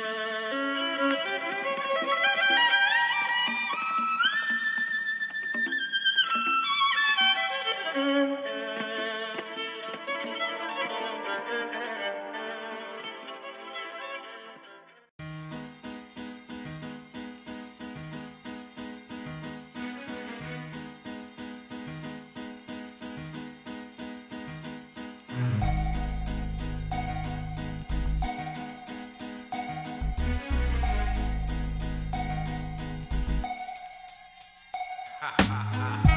Ha ha ha ha